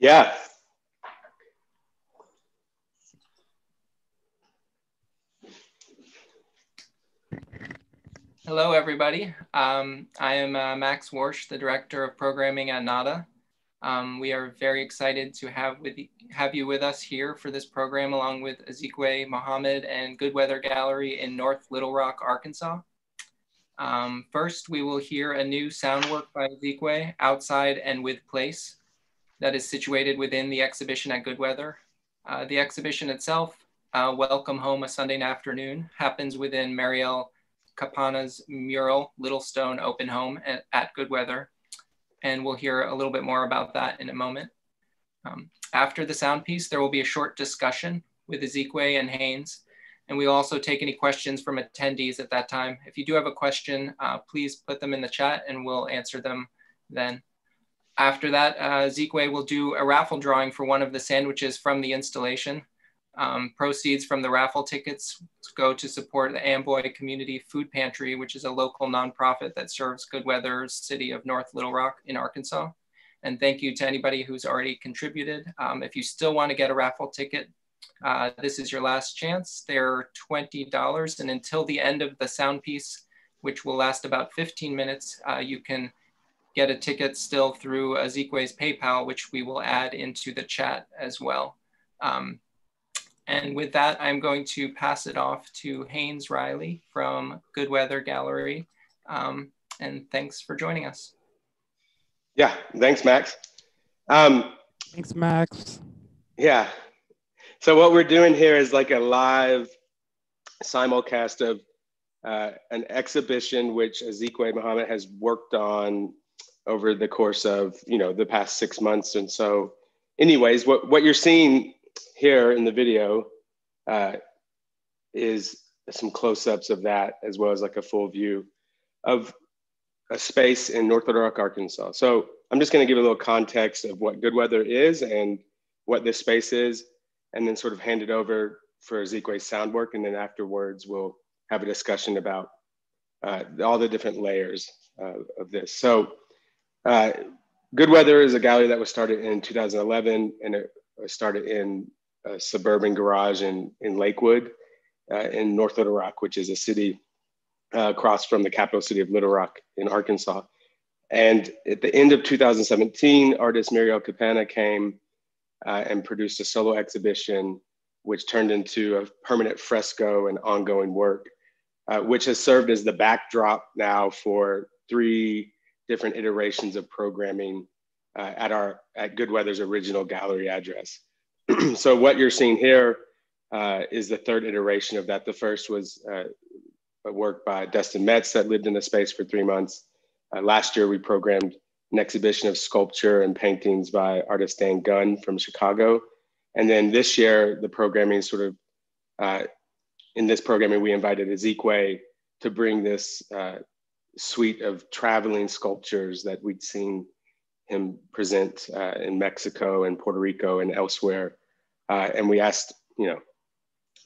Yeah. Hello, everybody. Um, I am uh, Max Warsh, the Director of Programming at NADA. Um, we are very excited to have, with, have you with us here for this program, along with Azikiwe Mohammed and Good Weather Gallery in North Little Rock, Arkansas. Um, first, we will hear a new sound work by Azikiwe, Outside and With Place, that is situated within the exhibition at Good Weather. Uh, the exhibition itself, uh, Welcome Home a Sunday Afternoon, happens within Mariel Capanna's mural, Little Stone Open Home at, at Good Weather. And we'll hear a little bit more about that in a moment. Um, after the sound piece, there will be a short discussion with Azikiwe and Haynes. And we'll also take any questions from attendees at that time. If you do have a question, uh, please put them in the chat and we'll answer them then. After that, uh, Azikiwe will do a raffle drawing for one of the sandwiches from the installation. Um, proceeds from the raffle tickets go to support the Amboy Community Food Pantry, which is a local nonprofit that serves Good Weather's city of North Little Rock in Arkansas. And thank you to anybody who's already contributed. Um, if you still want to get a raffle ticket, uh, this is your last chance. They're $20. And until the end of the sound piece, which will last about 15 minutes, uh, you can get a ticket still through Azikiwe's PayPal, which we will add into the chat as well. Um, and with that, I'm going to pass it off to Haynes Riley from Good Weather Gallery. Um, and thanks for joining us. Yeah, thanks, Max. Um, thanks, Max. Yeah. So what we're doing here is like a live simulcast of uh, an exhibition which Azikiwe Mohammed has worked on over the course of you know the past six months. And so, anyways, what what you're seeing here in the video uh, is some close-ups of that, as well as like a full view of a space in North Little Rock, Arkansas. So I'm just going to give a little context of what Good Weather is and what this space is, and then sort of hand it over for Azikiwe's sound work, and then afterwards we'll have a discussion about uh, all the different layers uh, of this. So uh, Good Weather is a gallery that was started in 2011 and it started in a suburban garage in, in Lakewood uh, in North Little Rock, which is a city uh, across from the capital city of Little Rock in Arkansas. And at the end of 2017, artist Mariel Capanna came uh, and produced a solo exhibition, which turned into a permanent fresco and ongoing work, uh, which has served as the backdrop now for three different iterations of programming uh, at our at Good Weather's original gallery address. so what you're seeing here uh, is the third iteration of that. The first was uh, a work by Dustin Metz that lived in the space for three months. Uh, last year, we programmed an exhibition of sculpture and paintings by artist Dan Gunn from Chicago. And then this year, the programming sort of, uh, in this programming, we invited Azikiwe to bring this uh, suite of traveling sculptures that we'd seen him present uh, in Mexico and Puerto Rico and elsewhere. Uh, and we asked, you know,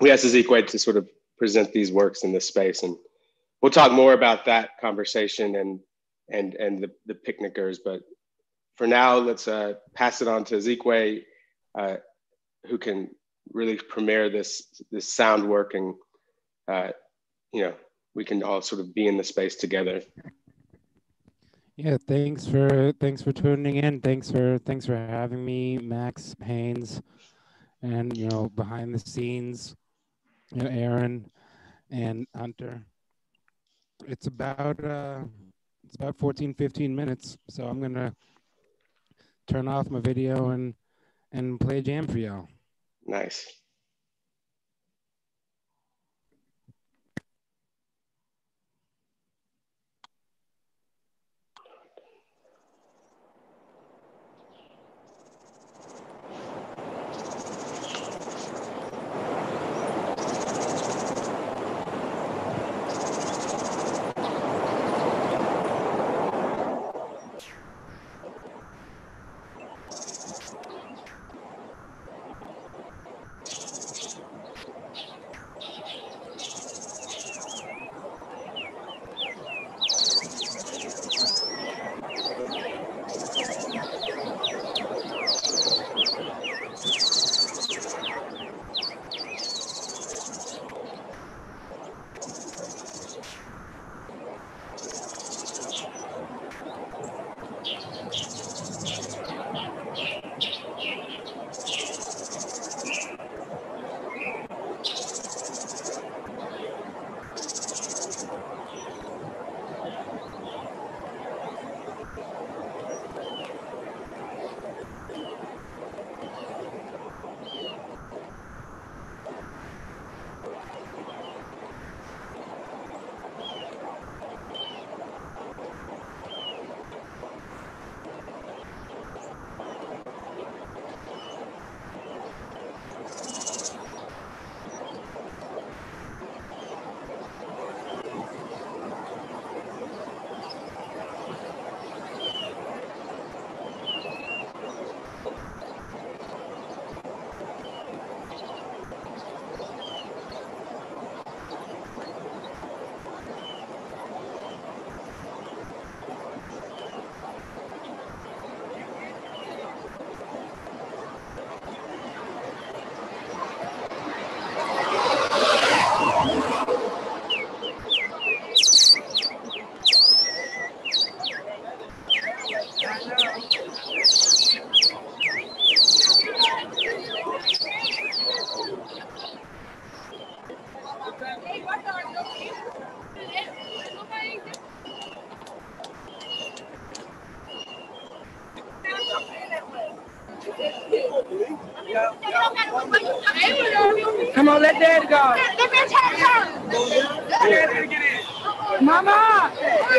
we asked Azikiwe to sort of present these works in this space. And we'll talk more about that conversation and and and the, the picnickers. But for now, let's uh, pass it on to Azikiwe, uh, who can really premiere this this sound work and uh, you know we can all sort of be in the space together. Yeah, thanks for thanks for tuning in. Thanks for thanks for having me, Max Haynes, and you know behind the scenes, you know Aaron and Hunter. It's about uh, it's about 14, 15 minutes, so I'm gonna turn off my video and and play a jam for y'all. Nice.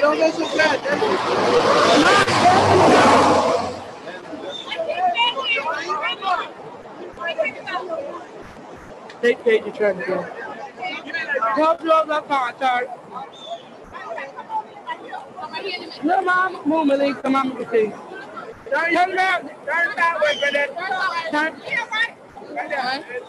Don't that. Take care, you're trying to go. Help up that Charlie. No, mom, move, Malik. Come on, Malik. Turn around. Turn that way, brother. Turn. Right there.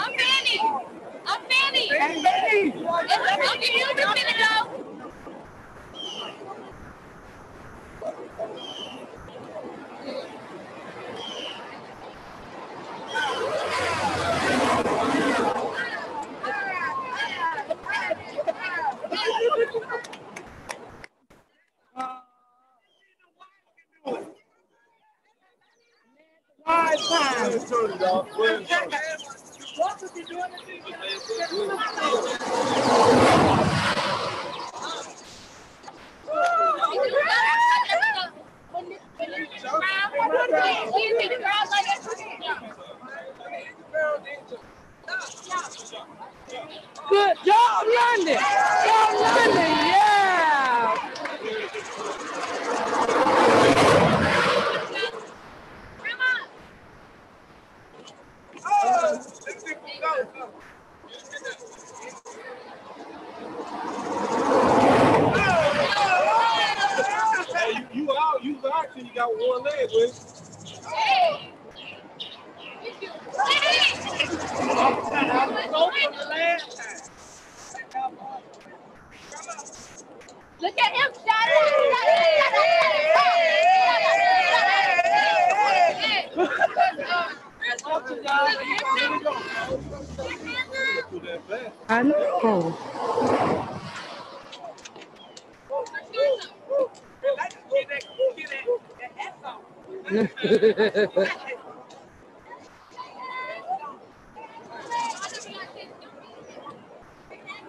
I'm Fanny. I'm Fanny. I'm Fanny. Okay, you just gonna go. Hard time. Good job, London. Job, London. Yeah. Hey, you, out, you got one leg, boy. Look at him, I know.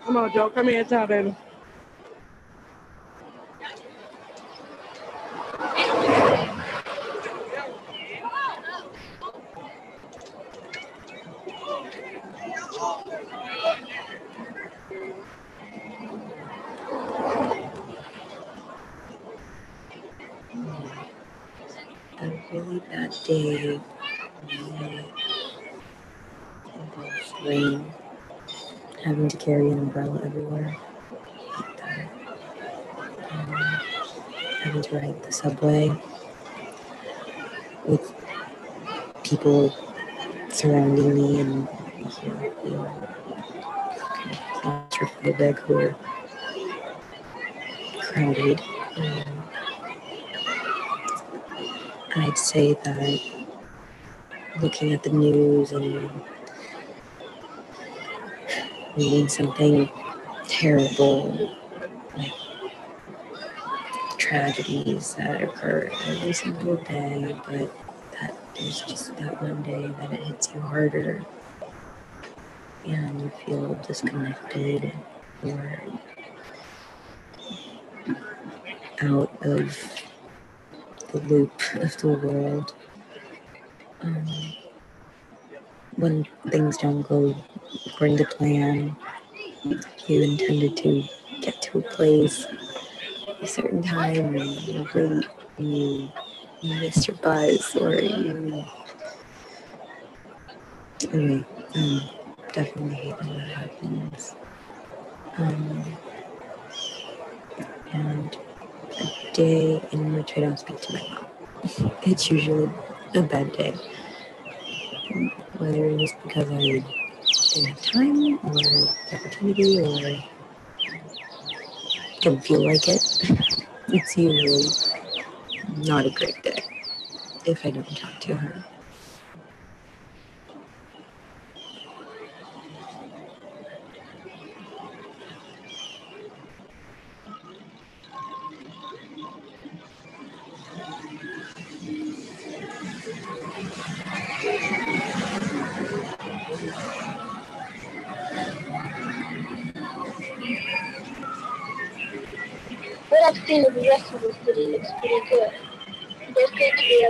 Come on, Joe. Come here and tell baby. a really bad day that involves rain, having to carry an umbrella everywhere, like that, um, having to ride the subway with people surrounding me and you know, kind of claustrophobic who are crowded. Um, I'd say that looking at the news and reading something terrible, tragedies that occur every single day, but that there's just that one day that it hits you harder and you feel disconnected or out of the loop of the world. Um, when things don't go according to plan, you intended to get to a place a certain time and you and you, you miss your bus or you. Um, definitely hate when that happens. Um, and a day in which I don't speak to my mom. It's usually a bad day. Whether it is because I didn't have time or opportunity or didn't feel like it, it's usually not a great day if I don't talk to her.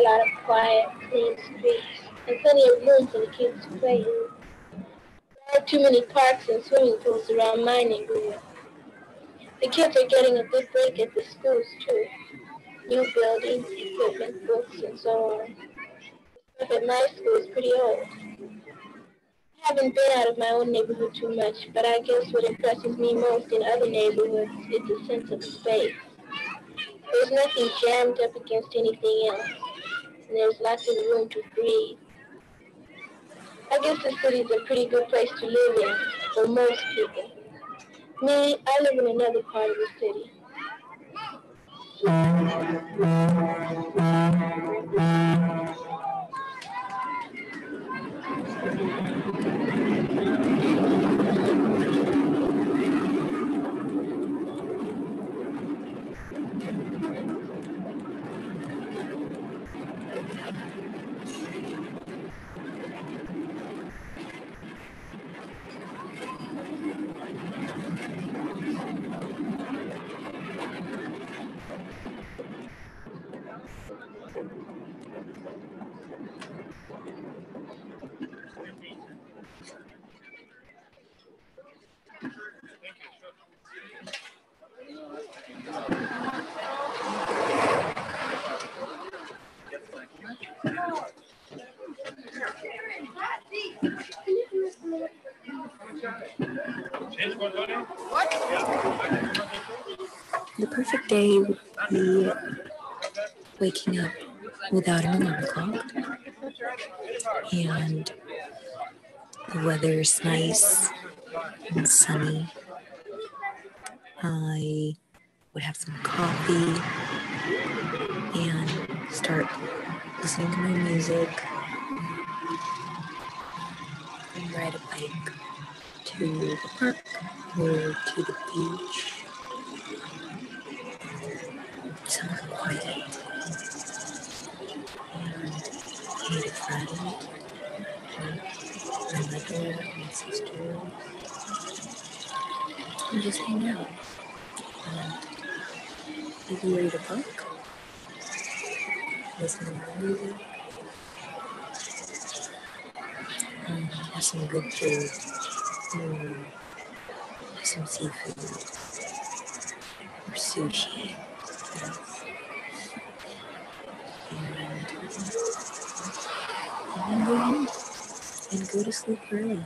Lot of quiet, clean streets, and plenty of room for the kids to play in. There aren't too many parks and swimming pools around my neighborhood. The kids are getting a good break at the schools too. New buildings, equipment, books, and so on. But my school is pretty old. I haven't been out of my own neighborhood too much, but I guess what impresses me most in other neighborhoods is the sense of space. There's nothing jammed up against anything else, and there's lots of room to breathe. I guess the city is a pretty good place to live in for most people. Me, I live in another part of the city. The perfect day would be waking up without an alarm clock. And the weather's nice and sunny. I would have some coffee and start listening to my music and ride a bike to the park or to the beach. My sister. And just hang out. And maybe read a book. Listen to music. And have some good food. Mm, some seafood or sushi. And, and go home and go to sleep early.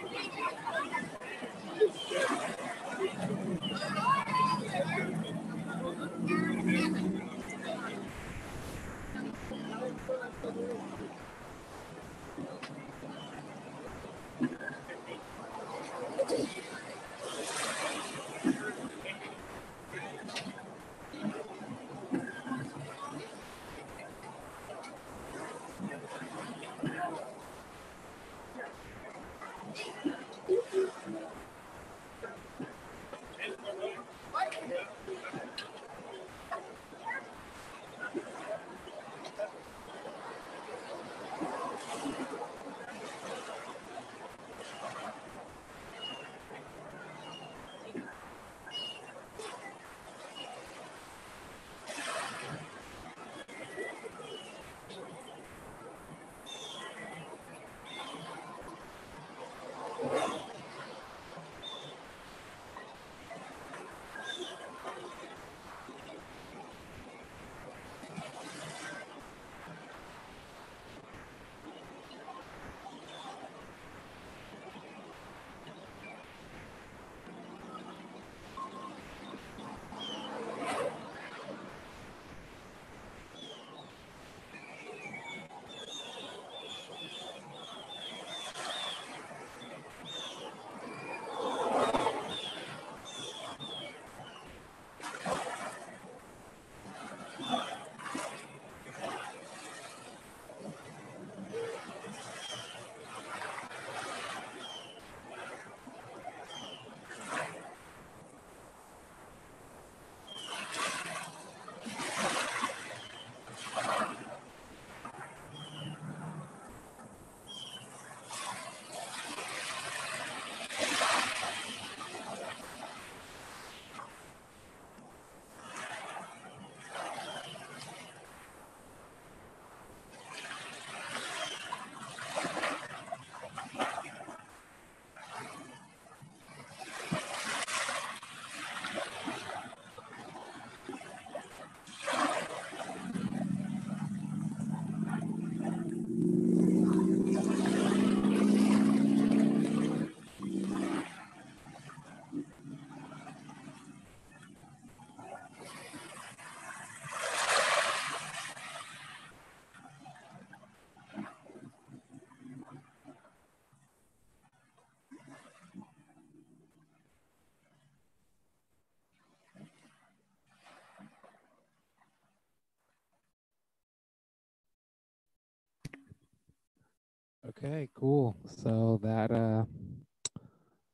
Okay, cool. So that uh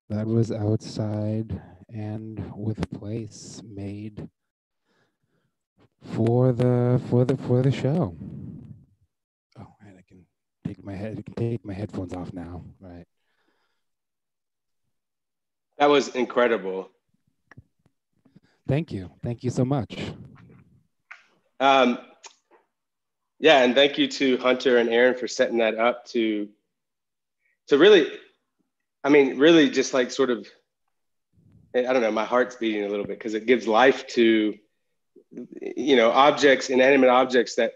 that was outside and with place made for the for the for the show. Oh, and I can take my head I can take my headphones off now. Right. That was incredible. Thank you. Thank you so much. Um, yeah, and thank you to Hunter and Aaron for setting that up to to really, I mean, really just like sort of, I don't know, my heart's beating a little bit because it gives life to, you know, objects, inanimate objects that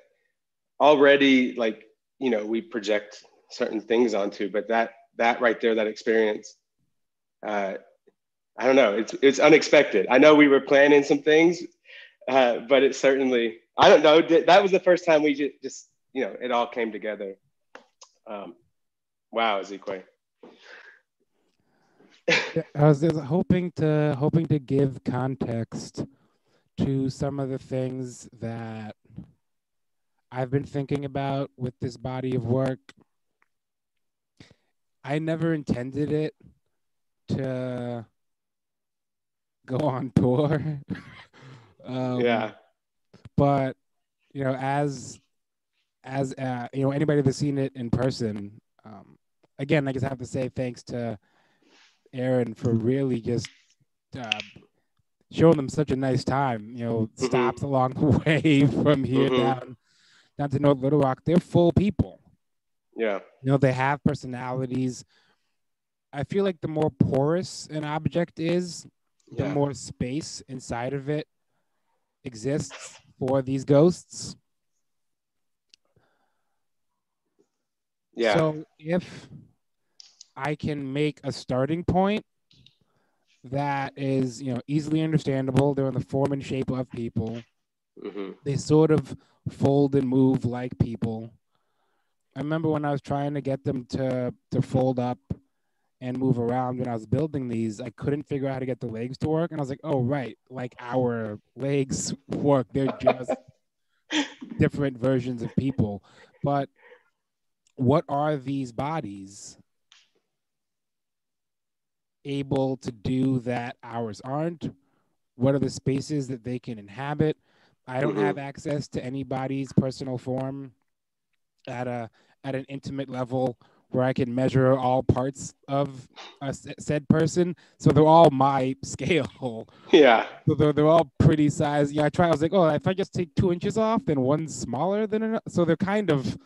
already like, you know, we project certain things onto, but that that right there, that experience, uh, I don't know, it's it's unexpected. I know we were planning some things, uh, but it certainly I don't know. That was the first time we just, just you know, it all came together. Um, wow, Azikiwe. I was just hoping to hoping to give context to some of the things that I've been thinking about with this body of work. I never intended it to go on tour. um, yeah but you know, as as uh, you know, anybody that's seen it in person, um, again, I just have to say thanks to Aaron for really just uh, showing them such a nice time. You know, mm-hmm. stops along the way from here mm-hmm. down down to North Little Rock. They're full people. Yeah. You know, they have personalities. I feel like the more porous an object is, the yeah. more space inside of it exists for these ghosts. Yeah. So if I can make a starting point that is, you know, easily understandable, they're in the form and shape of people. Mm-hmm. They sort of fold and move like people. I remember when I was trying to get them to to fold up and move around when I was building these, I couldn't figure out how to get the legs to work. And I was like, oh, right. Like our legs work. They're just different versions of people. But what are these bodies able to do that ours aren't? What are the spaces that they can inhabit? I don't mm-hmm. have access to anybody's personal form at a at an intimate level where I can measure all parts of a said person. So they're all my scale. Yeah. So they're, they're all pretty size. Yeah, I try. I was like, oh, if I just take two inches off, then one's smaller than another. So they're kind of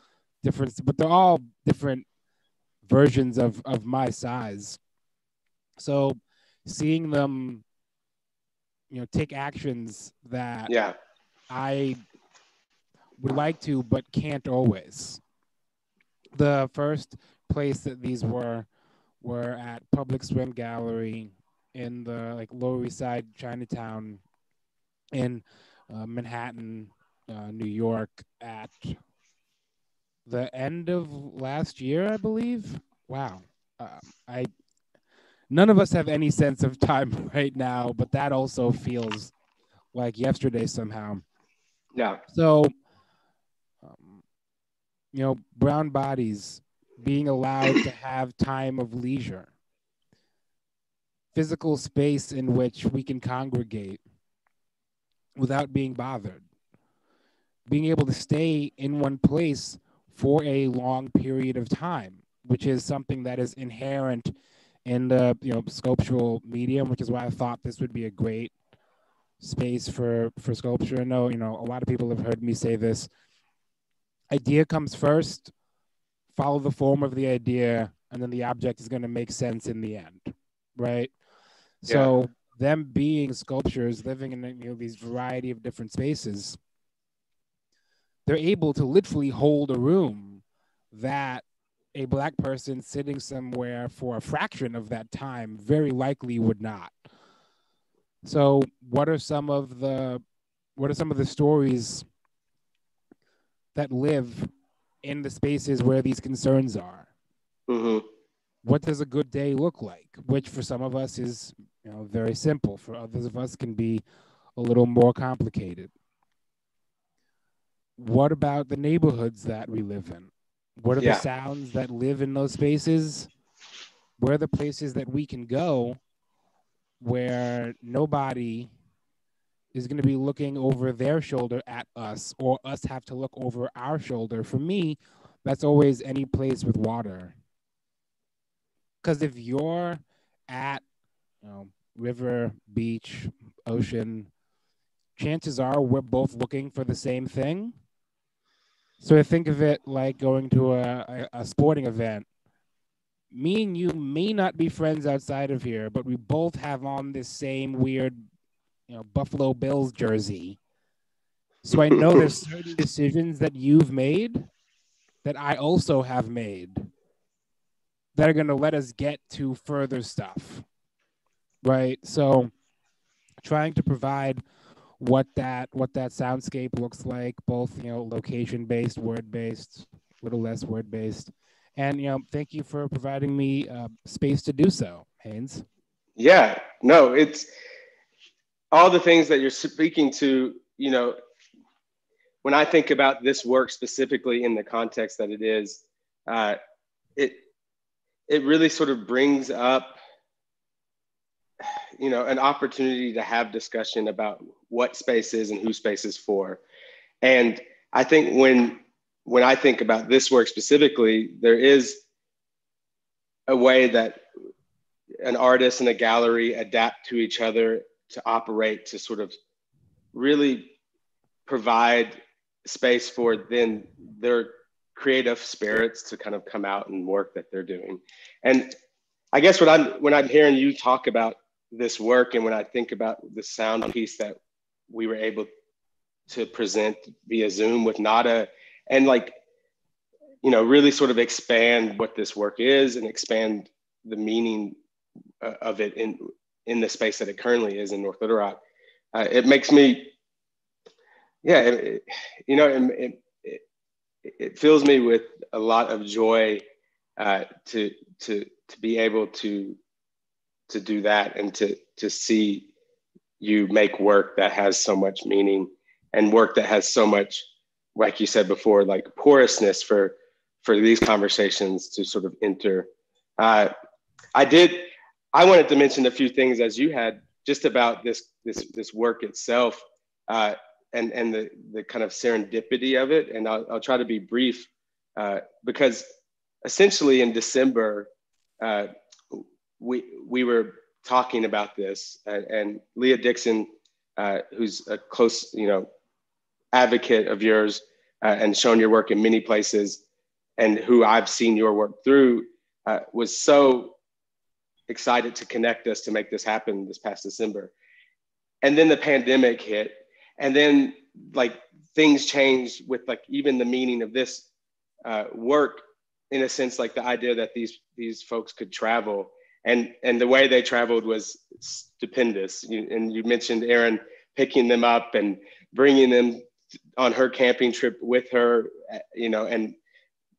different, but they're all different versions of of my size. So seeing them, you know, take actions that yeah I would like to, but can't always. The first place that these were were at Public Swim Gallery in the like Lower East Side Chinatown in uh, Manhattan, uh, New York at the end of last year, I believe. Wow, um, I none of us have any sense of time right now, but that also feels like yesterday somehow. Yeah. So, um, you know, brown bodies being allowed to have time of leisure, physical space in which we can congregate without being bothered, being able to stay in one place for a long period of time, which is something that is inherent in the you know sculptural medium, which is why I thought this would be a great space for for sculpture. I know you know a lot of people have heard me say this. Idea comes first, follow the form of the idea, and then the object is going to make sense in the end, right? Yeah. So them being sculptures, living in you know these variety of different spaces, they're able to literally hold a room that a black person sitting somewhere for a fraction of that time very likely would not. So, what are some of the what are some of the stories that live in the spaces where these concerns are. Mm-hmm. What does a good day look like? Which for some of us is you know very simple. For others of us can be a little more complicated. What about the neighborhoods that we live in? What are Yeah. the sounds that live in those spaces? Where are the places that we can go where nobody is going to be looking over their shoulder at us or us have to look over our shoulder? For me, that's always any place with water. Because if you're at you know, river, beach, ocean, chances are we're both looking for the same thing. So I think of it like going to a, a, a sporting event. Me and you may not be friends outside of here, but we both have on this same weird, you know, Buffalo Bills jersey. So I know there's certain decisions that you've made that I also have made that are going to let us get to further stuff. Right? So trying to provide what that what that soundscape looks like both you know location based word based a little less word based and you know thank you for providing me uh, space to do so haynes. Yeah, no, it's all the things that you're speaking to, you know, when I think about this work specifically in the context that it is, uh, it it really sort of brings up, you know, an opportunity to have discussion about what space is and who space is for. And I think when when I think about this work specifically, there is a way that an artist and a gallery adapt to each other to operate to sort of really provide space for then their creative spirits to kind of come out and work that they're doing. And I guess what I'm when I'm hearing you talk about this work and when I think about the sound piece that we were able to present via Zoom with Nada and like you know really sort of expand what this work is and expand the meaning uh, of it in in the space that it currently is in North Little Rock. Uh, it makes me, yeah, it, you know, it, it, it fills me with a lot of joy uh, to to to be able to to do that and to to see you make work that has so much meaning and work that has so much, like you said before, like porousness for for these conversations to sort of enter. Uh, I did. I wanted to mention a few things as you had just about this this this work itself uh, and and the the kind of serendipity of it. And I'll, I'll try to be brief uh, because essentially in December uh, we we were talking about this and, and Leah Dixon, uh, who's a close you know advocate of yours uh, and shown your work in many places, and who I've seen your work through, uh, was so excited to connect us to make this happen this past December. And then the pandemic hit, and then like things changed with like even the meaning of this uh, work in a sense like the idea that these these folks could travel and and the way they traveled was stupendous you, and you mentioned Erin picking them up and bringing them on her camping trip with her uh, you know and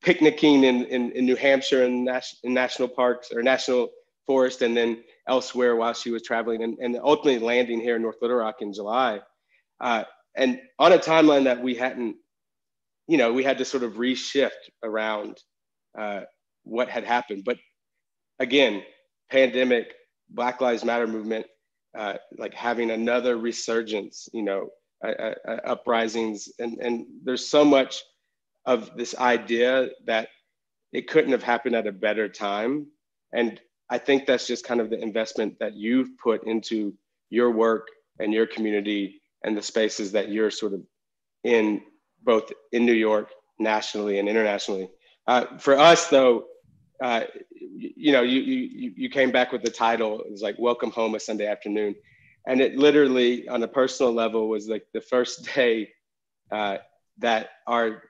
picnicking in, in, in New Hampshire in, nas- in national parks or national forest and then elsewhere while she was traveling and, and ultimately landing here in North Little Rock in July. Uh, and on a timeline that we hadn't, you know, we had to sort of reshift around uh, what had happened. But again, pandemic, Black Lives Matter movement, uh, like having another resurgence, you know, uh, uh, uprisings. And, and there's so much of this idea that it couldn't have happened at a better time. And I think that's just kind of the investment that you've put into your work and your community and the spaces that you're sort of in, both in New York, nationally and internationally. Uh, for us, though, uh, you, know, you, you you came back with the title. It was like "Welcome Home" a Sunday afternoon, and it literally, on a personal level, was like the first day uh, that our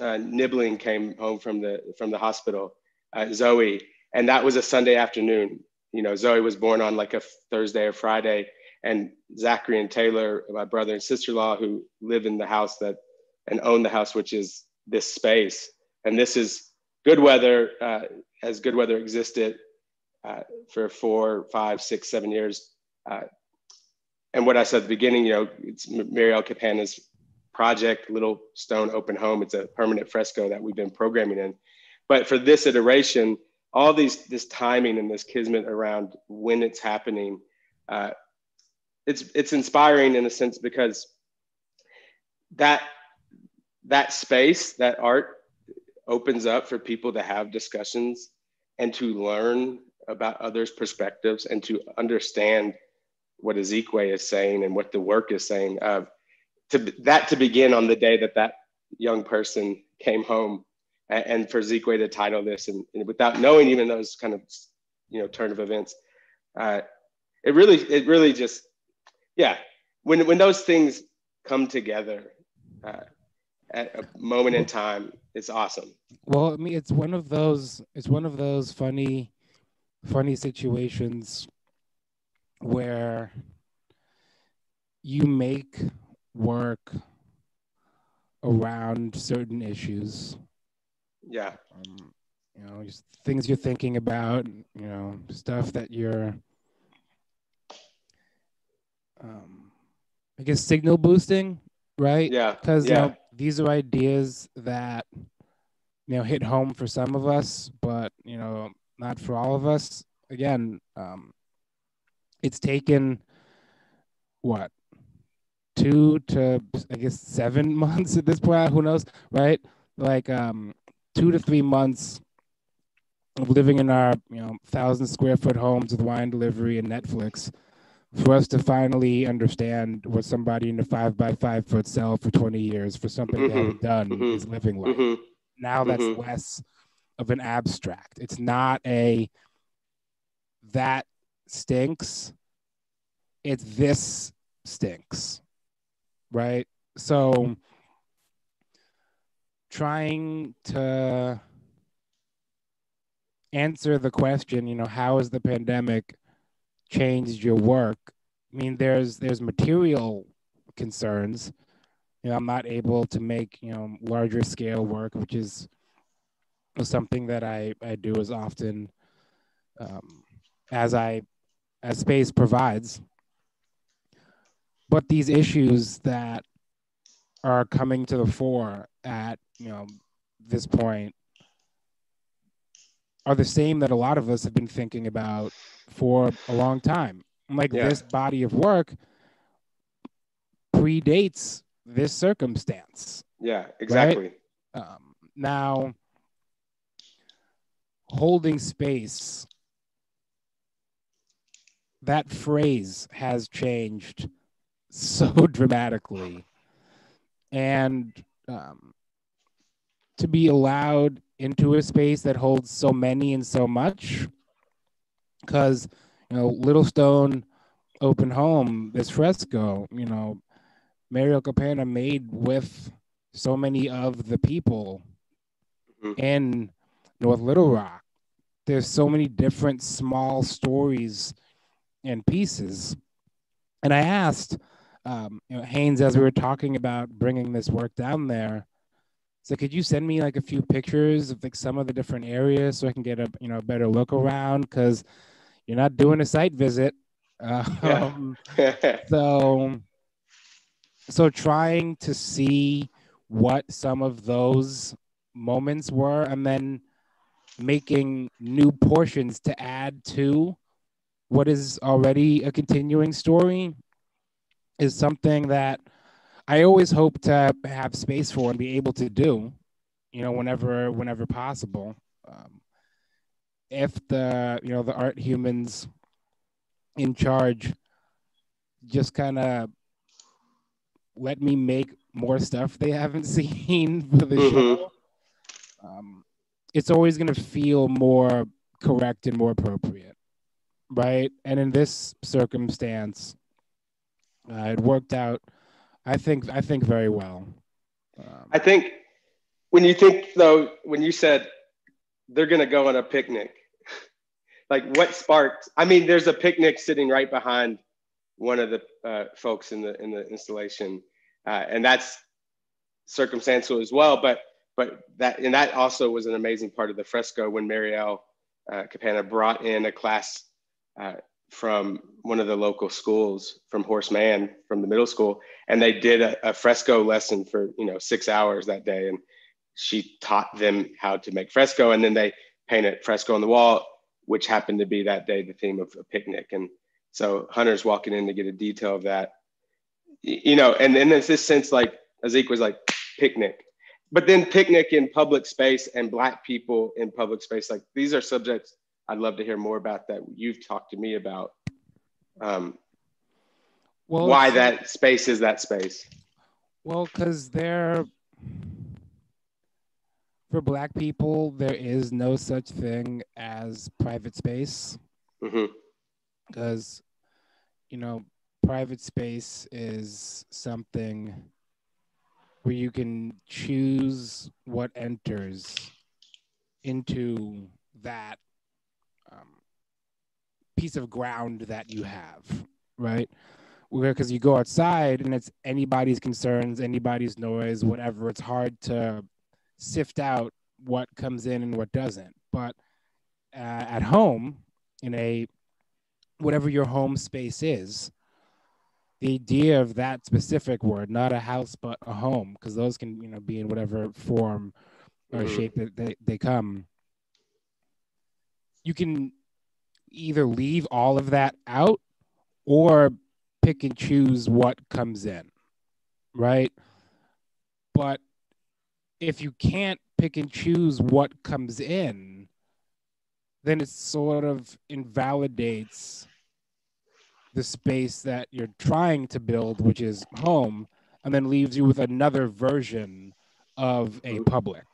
uh, nibbling came home from the from the hospital, uh, Zoe, and that was a Sunday afternoon. You know, Zoe was born on like a Thursday or Friday, and Zachary and Taylor, my brother and sister-in-law, who live in the house that and own the house, which is this space, and this is good weather. Uh, as good weather existed uh, for four, five, six, seven years. Uh, and what I said at the beginning, you know, it's Mariel Capanna's project, Little Stone Open Home. It's a permanent fresco that we've been programming in. But for this iteration, all these this timing and this kismet around when it's happening, uh, it's it's inspiring in a sense because that that space, that art opens up for people to have discussions and to learn about others' perspectives and to understand what Azikiwe is saying and what the work is saying. Of to that to begin on the day that that young person came home, and, and for Azikiwe to title this and, and, without knowing even those kind of you know turn of events, uh, it really it really just yeah when when those things come together. Uh, at a moment in time it's awesome well i mean it's one of those it's one of those funny funny situations where you make work around certain issues. Yeah. Um, you know, just things you're thinking about, you know, stuff that you're, um, I guess, signal boosting, right? Yeah. Because, yeah. you know, these are ideas that, you know, hit home for some of us, but, you know, not for all of us. Again, um, it's taken what two to I guess seven months at this point. Who knows, right? Like um, two to three months of living in our you know thousand square foot homes with wine delivery and Netflix for us to finally understand what somebody in a five by five foot cell for 20 years for something mm-hmm. they haven't done mm-hmm. is living like. Mm-hmm. Now that's mm-hmm. less of an abstract. It's not a that stinks. It's this stinks. Right? So trying to answer the question, you know, how is the pandemic changed your work? I mean, there's there's material concerns. You know, I'm not able to make, you know, larger scale work, which is something that I, I do as often um, as I as space provides. But these issues that are coming to the fore at you know this point are the same that a lot of us have been thinking about for a long time. Like yeah. this body of work predates this circumstance. Yeah, exactly. Right? Um, now, holding space, that phrase has changed so dramatically. And um, to be allowed into a space that holds so many and so much, because, you know, Little Stone Open Home, this fresco, you know, Mariel Capanna made with so many of the people mm-hmm. in North Little Rock there's so many different small stories and pieces. And I asked, um, you know, Haynes, as we were talking about bringing this work down there, so could you send me like a few pictures of like some of the different areas so I can get a you know a better look around? Because you're not doing a site visit. Um, so, so trying to see what some of those moments were, and then making new portions to add to what is already a continuing story is something that I always hope to have space for and be able to do, you know, whenever whenever possible. Um, if the you know the art humans in charge just kind of let me make more stuff they haven't seen for the mm-hmm. show. Um, it's always going to feel more correct and more appropriate, right? And in this circumstance, uh, it worked out. I think I think very well. Um, I think when you think though, when you said they're going to go on a picnic, like what sparked? I mean, there's a picnic sitting right behind one of the uh, folks in the in the installation, uh, and that's circumstantial as well. But but that and that also was an amazing part of the fresco when Mariel uh, Capanna brought in a class uh, from one of the local schools from Horace Mann from the middle school, and they did a, a fresco lesson for you know six hours that day, and she taught them how to make fresco, and then they painted fresco on the wall, which happened to be that day the theme of a picnic, and so Hunter's walking in to get a detail of that, you know, and then there's this sense like Azik was like picnic, but then picnic in public space and black people in public space, like these are subjects I'd love to hear more about that you've talked to me about. Um, well, why that space is that space? Well, because they're for black people, there is no such thing as private space. Because, mm-hmm. you know, private space is something where you can choose what enters into that um, piece of ground that you have, right? Because you go outside and it's anybody's concerns, anybody's noise, whatever. It's hard to sift out what comes in and what doesn't. But uh, at home, in a whatever your home space is, the idea of that specific word, not a house but a home, because those can you know be in whatever form or mm-hmm. shape that they, they come. You can either leave all of that out or pick and choose what comes in, right? But if you can't pick and choose what comes in, then it sort of invalidates the space that you're trying to build, which is home, and then leaves you with another version of a public.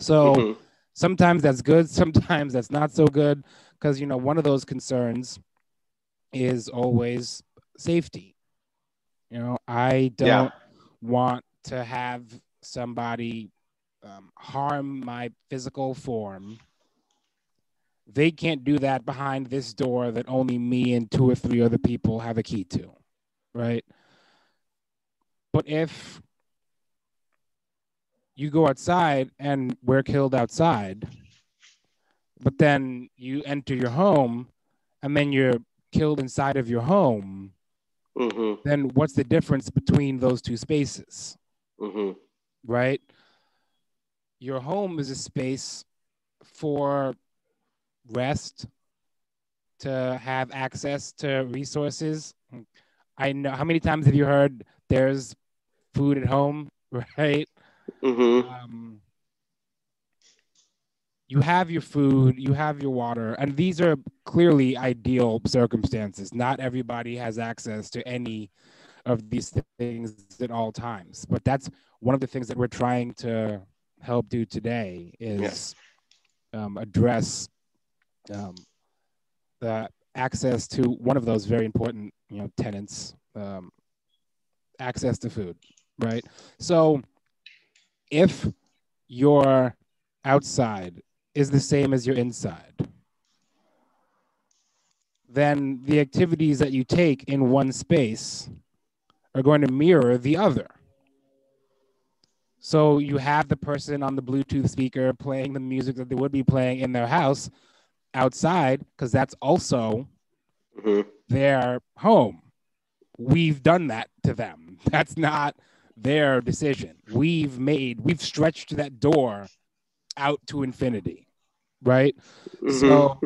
So mm-hmm. Sometimes that's good, sometimes that's not so good, because you know one of those concerns is always safety. You know, I don't yeah. want to have somebody um, harm my physical form, they can't do that behind this door that only me and two or three other people have a key to, right? But if you go outside and we're killed outside, but then you enter your home and then you're killed inside of your home, mm-hmm. then what's the difference between those two spaces? Mm-hmm right? Your home is a space for rest, to have access to resources. I know how many times have you heard there's food at home, right? Mm-hmm. Um, you have your food, you have your water, and these are clearly ideal circumstances. Not everybody has access to any of these things at all times, but that's one of the things that we're trying to help do today is um, address um, the access to one of those very important you know tenants um, access to food right so if your outside is the same as your inside then the activities that you take in one space are going to mirror the other so you have the person on the Bluetooth speaker playing the music that they would be playing in their house outside, because that's also mm-hmm. their home. We've done that to them. That's not their decision. We've made, we've stretched that door out to infinity, right? Mm-hmm. So,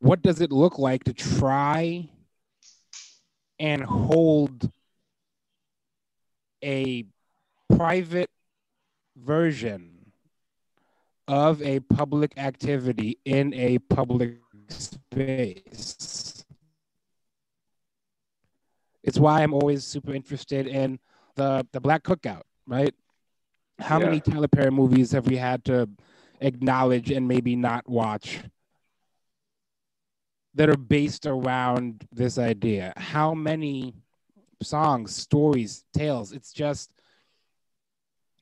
what does it look like to try and hold a private version of a public activity in a public space. It's why I'm always super interested in the the Black Cookout, right? How yeah. many Tyler Perry movies have we had to acknowledge and maybe not watch that are based around this idea? How many songs, stories, tales? It's just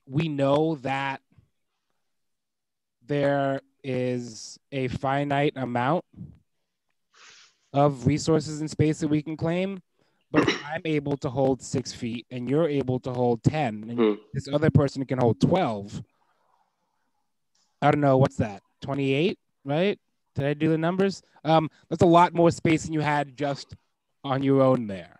we know that there is a finite amount of resources and space that we can claim but i'm able to hold six feet and you're able to hold 10 and mm-hmm. this other person can hold 12 i don't know what's that 28 right did I do the numbers? Um, that's a lot more space than you had just on your own there.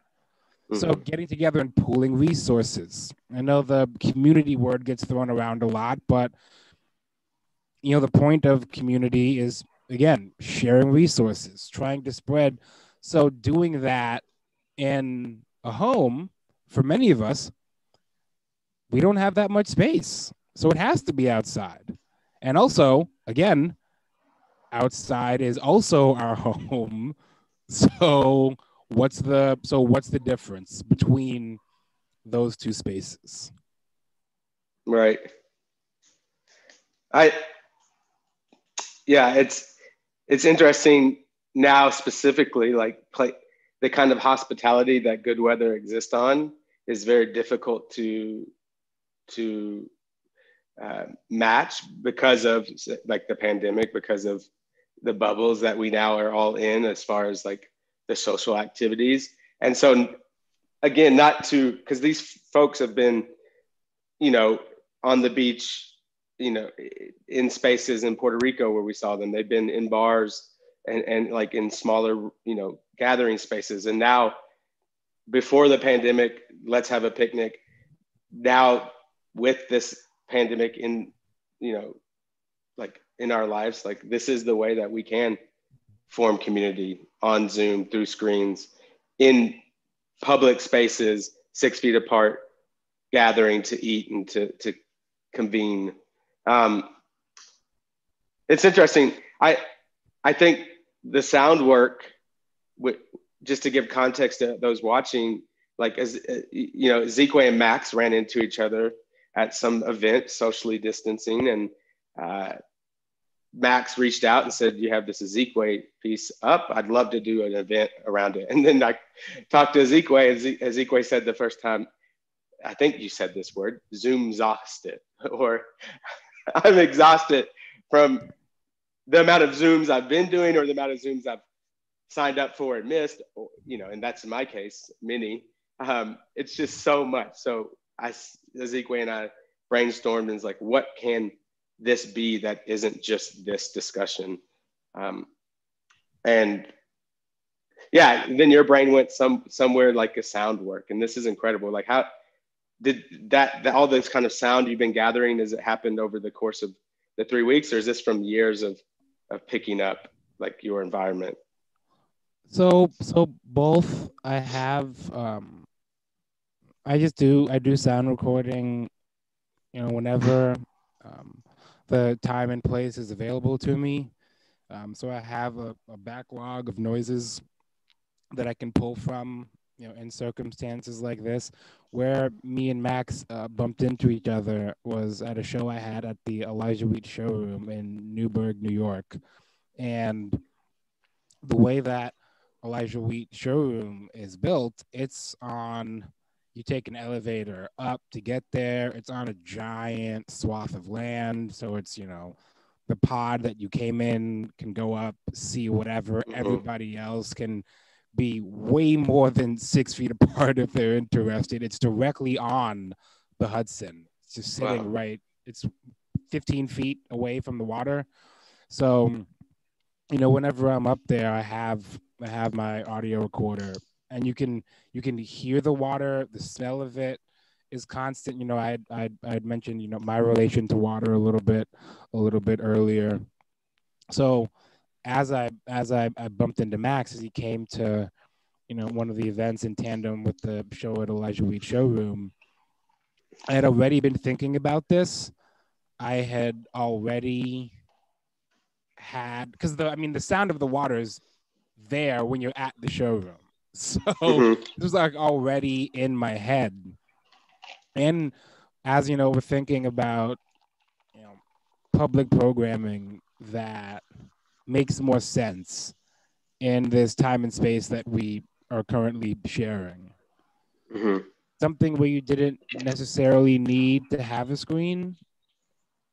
So Mhm. getting together and pooling resources. I know the community word gets thrown around a lot, but you know the point of community is again sharing resources, trying to spread. So doing that in a home for many of us, we don't have that much space. So it has to be outside. And also, again, outside is also our home. So what's the so what's the difference between those two spaces? Right. I yeah, it's it's interesting now specifically like play the kind of hospitality that good weather exists on is very difficult to to uh, match because of like the pandemic because of the bubbles that we now are all in as far as like the social activities. And so again not to because these folks have been you know on the beach you know in spaces in puerto rico where we saw them. They've been in bars and, and like in smaller you know gathering spaces. And now before the pandemic let's have a picnic. Now with this pandemic in you know like in our lives like this is the way that we can form community on zoom through screens in public spaces six feet apart gathering to eat and to, to convene. Um, it's interesting. I i think the sound work just to give context to those watching like as uh, you know Zikwe and max ran into each other at some event socially distancing and uh, max reached out and said you have this Azikiwe piece up. I'd love to do an event around it. And then i talked to Azikiwe and Ze- Azikiwe said the first time i think you said this word zoom exhausted or i'm exhausted from the amount of zooms i've been doing or the amount of zooms i've signed up for and missed or, you know and that's my case many um, it's just so much. So i Azikiwe and i brainstormed and was like what can this be that isn't just this discussion? Um, and yeah then your brain went some somewhere like a sound work and this is incredible. Like how did that, that all this kind of sound you've been gathering has it happened over the course of the three weeks or is this from years of of picking up like your environment So so both I have um I just do I do sound recording you know whenever um the time and place is available to me. Um so I have a, a backlog of noises that I can pull from you know in circumstances like this where me and Max uh, bumped into each other was at a show I had at the Elijah Wheat showroom in Newburgh, New York. And the way that Elijah Wheat showroom is built, it's on you take an elevator up to get there. It's on a giant swath of land. So it's, you know, the pod that you came in can go up, see whatever. Mhm. Everybody else can be way more than six feet apart if they're interested. It's directly on the Hudson. It's just sitting Wow. right. It's 15 feet away from the water. So, hmm. you know, whenever I'm up there, I have I have my audio recorder, and you can you can hear the water. The smell of it is constant. You know, I I I had mentioned you know my relation to water a little bit a little bit earlier. So as I as I, I bumped into Max as he came to you know one of the events in tandem with the show at Elijah Wheat showroom, I had already been thinking about this. I had already had because the I mean the sound of the water is there when you're at the showroom. So Mhm. it was like already in my head. And as you know, we're thinking about you know public programming that makes more sense in this time and space that we are currently sharing. Mhm. Something where you didn't necessarily need to have a screen,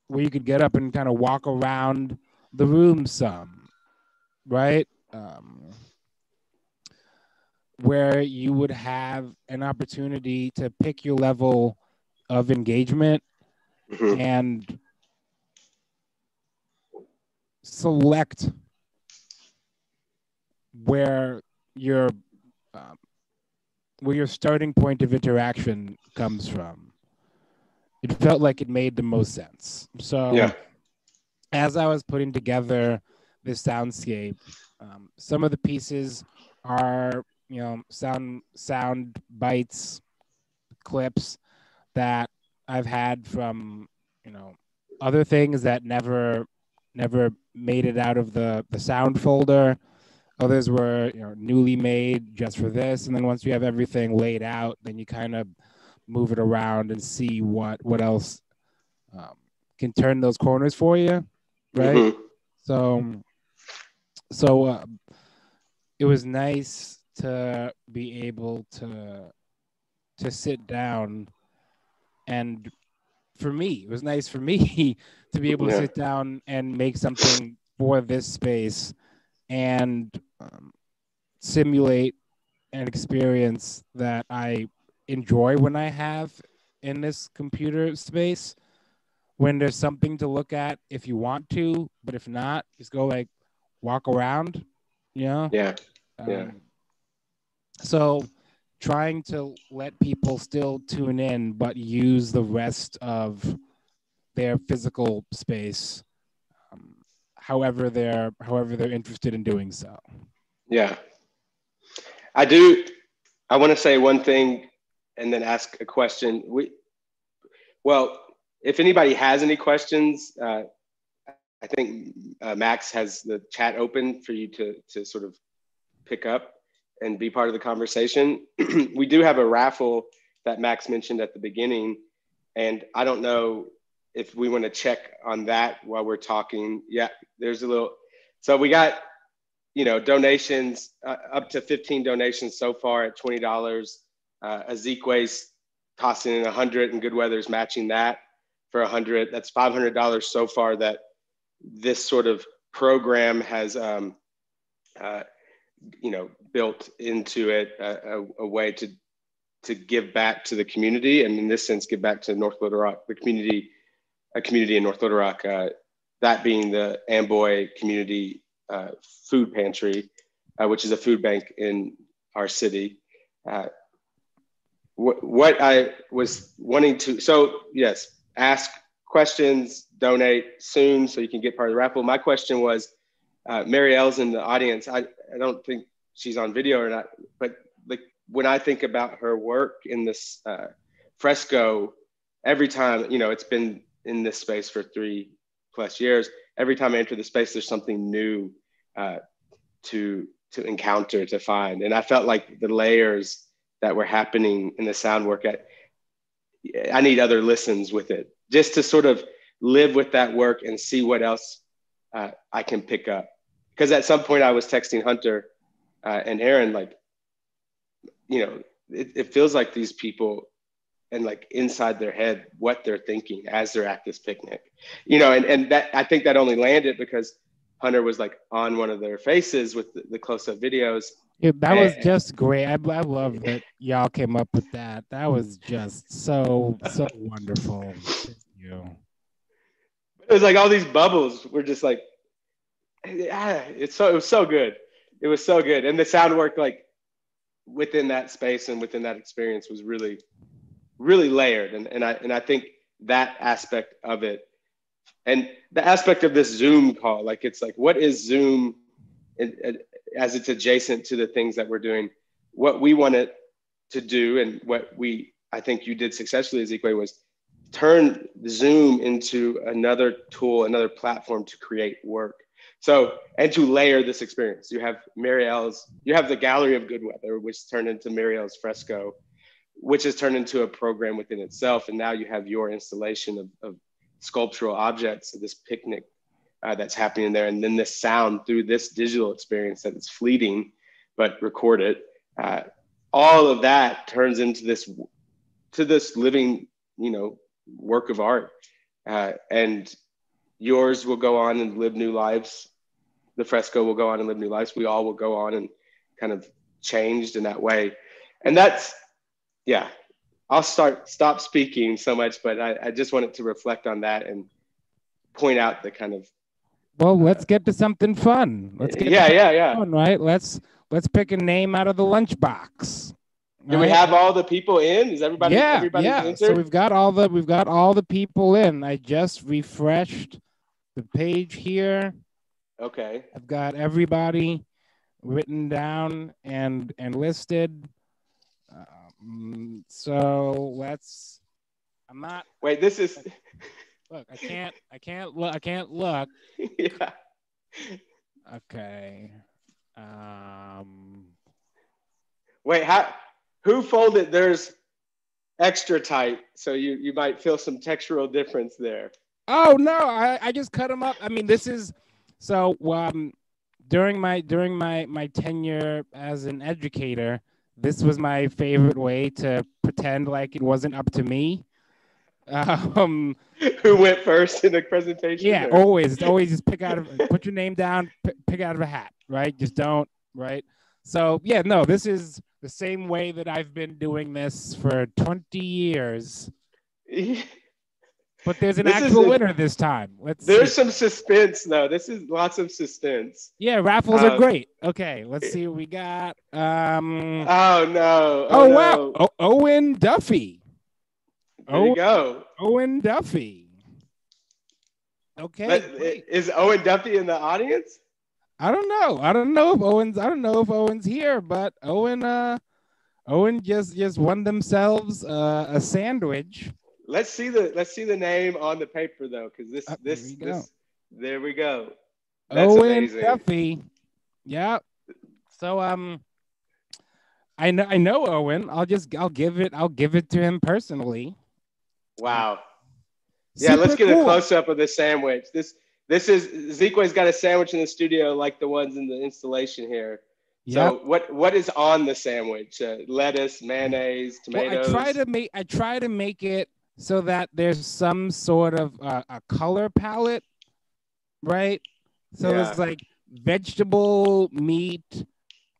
where you could get up and kind of walk around the room some, right? Um, where you would have an opportunity to pick your level of engagement Mhm. and select where your um, where your starting point of interaction comes from. It felt like it made the most sense. So Yeah. as I was putting together this soundscape, um, some of the pieces are you know sound sound bites, clips that I've had from you know other things that never never made it out of the the sound folder. Others were you know newly made just for this, and then once you have everything laid out, then you kind of move it around and see what what else um, can turn those corners for you, right? Mhm. So, so uh, it was nice to be able to to sit down, and for me, it was nice for me to be able to Yeah. sit down and make something for this space and um, simulate an experience that I enjoy when I have in this computer space when there's something to look at if you want to, but if not, just go like walk around, you know? Yeah. Yeah. Um, so trying to let people still tune in, but use the rest of their physical space, um, however they're however they're interested in doing so. Yeah. I do. I want to say one thing and then ask a question. We, well, if anybody has any questions, uh, I think uh, Max has the chat open for you to, to sort of pick up and be part of the conversation. we do have a raffle that Max mentioned at the beginning. And I don't know if we want to check on that while we're talking. Yeah, there's a little. So we got you know, donations uh, up to 15 donations so far at $20. Uh, Azikiwe's tossing in 100 and Good Weather's matching that for 100. That's $500 so far that this sort of program has, um, uh, you know, built into it a, a, a, way to to give back to the community, and in this sense, give back to North Little Rock, the community, a community in North Little Rock. Uh, that being the Amboy Community uh, food pantry, uh, which is a food bank in our city. Wh- what I was wanting to, so yes, ask questions, donate soon so you can get part of the raffle. My question was, uh, Mariel's in the audience. I, I don't think she's on video or not, but like when I think about her work in this uh, fresco, every time, you know, it's been in this space for three plus years every time I enter the space, there's something new uh, to to encounter, to find. And I felt like the layers that were happening in the sound work, I, I need other listens with it, just to sort of live with that work and see what else uh, I can pick up. Because at some point I was texting Hunter uh, and Aaron, like, you know, it, it feels like these people and like inside their head what they're thinking as they're at this picnic you know and, and that i think that only landed because hunter was like on one of their faces with the, the close-up videos Yeah, that was just great. I, I love that y'all came up with that. That was just so so wonderful. Thank you. it was like all these bubbles were just like yeah it's so it was so good it was so good and the sound work like within that space and within that experience was really really layered. And, and i and i think that aspect of it and the aspect of this zoom call like it's like what is zoom as it's adjacent to the things that we're doing? What we wanted to do and what we i think you did successfully Azikiwe, was turn zoom into another tool another platform to create work. So and to layer this experience. You have Mariel's you have the gallery of good weather which turned into Mariel's fresco which has turned into a program within itself. And now you have your installation of, of sculptural objects this picnic uh, that's happening there. And then this sound through this digital experience that is fleeting but recorded uh, all of that turns into this to this living you know work of art. Uh, and yours will go on and live new lives. The fresco will go on and live new lives. We all will go on and kind of changed in that way. And that's yeah i'll start stop speaking so much but i, I just wanted to reflect on that and point out the kind of well, let's get to something fun. Let's get yeah, yeah, yeah. fun, right? Let's let's pick a name out of the lunchbox. Do we have all the people in? Is everybody? yeah, everybody's yeah. So we've got all the we've got all the people in. I just refreshed the page here. okay. I've got everybody written down and and listed. Um, so let's. I'm not. Wait, this is. Look, I can't. I can't look. I can't look. yeah. Okay. Um. Wait, how? Who folded? There's extra tight, so you you might feel some textural difference there. Oh no, I, I just cut them up. I mean, this is so um during my during my my tenure as an educator, this was my favorite way to pretend like it wasn't up to me. Um Who went first in the presentation? yeah, or- always always just pick out of put your name down, p- pick out of a hat, right? Just don't, right? So, yeah, no, this is the same way that I've been doing this for 20 years. But there's an This actual winner this time. Let's There's see. some suspense though. This is lots of suspense. Yeah, raffles Uh, are great. Okay, let's see what we got. Um, Oh no! oh, no. wow, o- Owen Duffy. There you Oh, go. Owen Duffy. Okay, But is Owen Duffy in the audience? I don't know. I don't know if Owen's. I don't know if Owen's here, but Owen. Uh, Owen just just won themselves uh, a sandwich. Let's see the let's see the name on the paper though, because this Uh, there this go. this there we go. That's Owen amazing. Duffy. Yeah. So um, I know I know Owen. I'll just I'll give it I'll give it to him personally. Wow. Yeah, let's Super get a close up of the sandwich. This this is Zequa's got a sandwich in the studio like the ones in the installation here. Yep. So what what is on the sandwich? Uh, lettuce, mayonnaise, Well, tomatoes. I try to make I try to make it so that there's some sort of uh, a color palette, right? So Yeah. there's like vegetable, meat,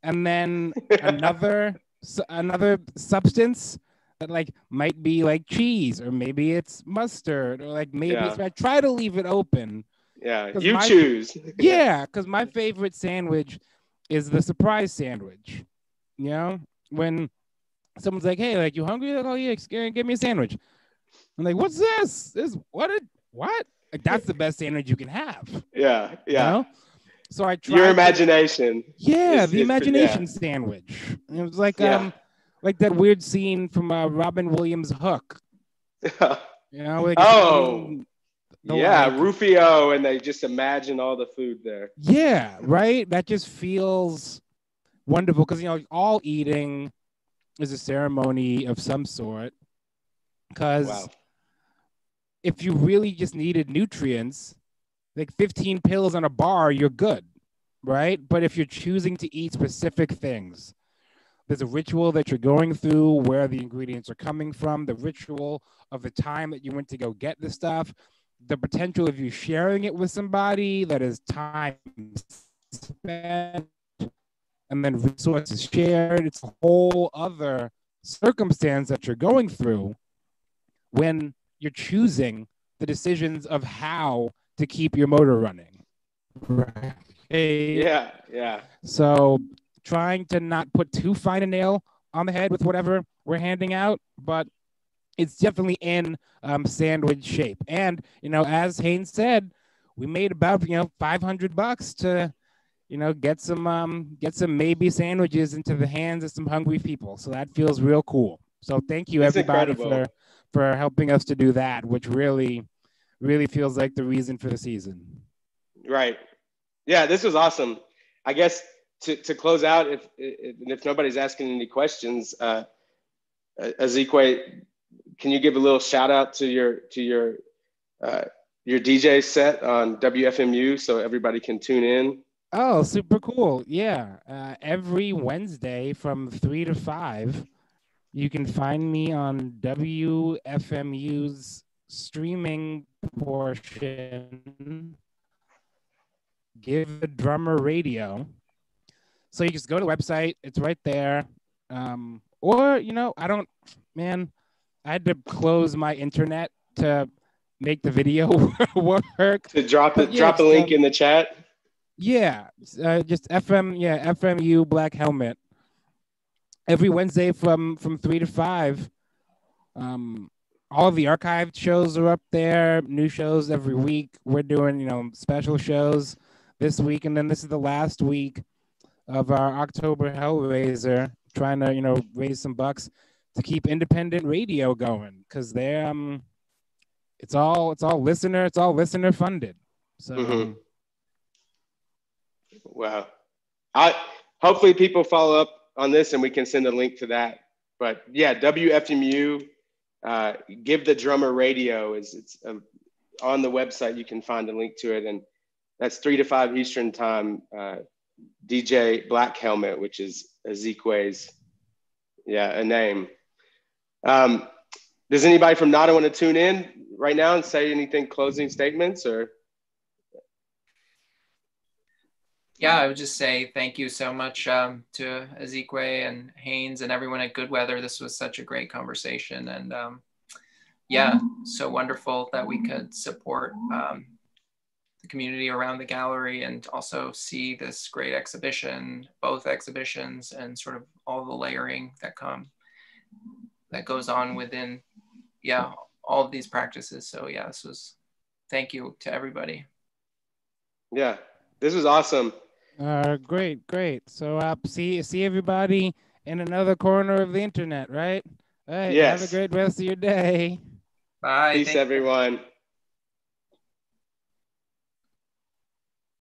and then another s- another substance that like might be like cheese or maybe it's mustard or like maybe Yeah. it's, I try to leave it open. Yeah, you my- choose. Yeah, because my favorite sandwich is the surprise sandwich. You know, when someone's like, "Hey, like you hungry?" Like, "Oh yeah, give me a sandwich." I'm like, "What's this? This what? It, what? Like that's the best sandwich you can have." Yeah, you yeah. know? So I tried. Your to- imagination. yeah, is- the is- imagination sandwich. And it was like Yeah. um, like that weird scene from uh, Robin Williams' Hook. Yeah. You know, like Oh. yeah, like- Rufio, and they just imagine all the food there. Yeah, right. That just feels wonderful because you know all eating is a ceremony of some sort. Because Wow. If you really just needed nutrients, like 15 pills on a bar, you're good, right? But if you're choosing to eat specific things, there's a ritual that you're going through where the ingredients are coming from, the ritual of the time that you went to go get the stuff, the potential of you sharing it with somebody that is time spent and then resources shared. It's a whole other circumstance that you're going through when you're choosing the decisions of how to keep your motor running. Right. Yeah, yeah. So trying to not put too fine a nail on the head with whatever we're handing out, but it's definitely in um, sandwich shape. And you know, as Haynes said, we made about you know 500 bucks to you know get some um, get some maybe sandwiches into the hands of some hungry people. So that feels real cool. So thank you That's everybody incredible. for for helping us to do that, which really really feels like the reason for the season. Right. Yeah, this was awesome. I guess to, to close out, if, if if nobody's asking any questions, uh, Azikiwe, can you give a little shout out to your to your uh, your DJ set on WFMU so everybody can tune in? Oh, super cool. Yeah. Uh, every Wednesday from 3 to 5, you can find me on WFMU's streaming portion, Give the Drummer Radio. So you just go to the website, it's right there. Um, or, you know, I don't, man, I had to close my internet to make the video work. To drop the yeah, drop a link um, in the chat. Yeah, uh, just FM. Yeah, FMU Black Helmet. Every Wednesday from from three to five. Um, all the archived shows are up there. New shows every week. We're doing you know special shows this week, and then this is the last week of our October Hellraiser. Trying to you know raise some bucks to keep independent radio going because they're um, it's all it's all listener it's all listener funded. So. Mhm. Wow. I hopefully people follow up on this and we can send a link to that. But yeah, WFMU, uh, give the drummer radio is it's um, on the website. You can find a link to it, and that's three to five Eastern time. Uh, DJ Black Helmet, which is Azikiwe's, yeah, a name. Um, does anybody from NADA want to tune in right now and say anything closing statements or? Yeah, I would just say thank you so much um, to Azikiwe and Haynes and everyone at Good Weather. This was such a great conversation. And um, yeah, so wonderful that we could support um, the community around the gallery and also see this great exhibition, both exhibitions, and sort of all the layering that come that goes on within, yeah, all of these practices. So yeah, this was thank you to everybody. Yeah, this was awesome. Uh, great, great. So uh, see see everybody in another corner of the internet, right? All right. Have a great rest of your day. Bye. Peace, Thank you. everyone.